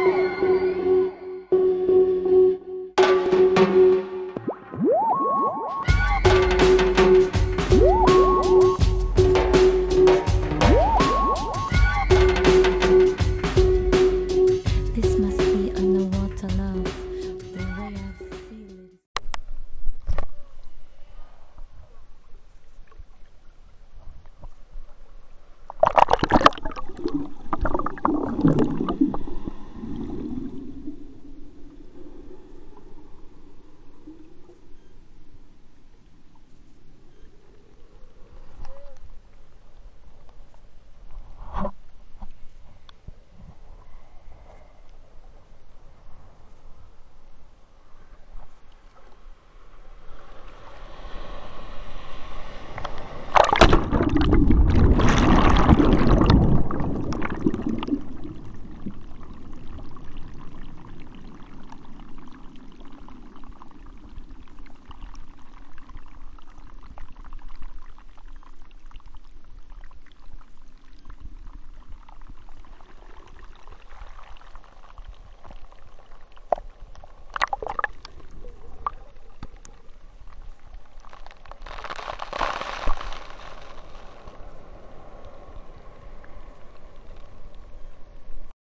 Música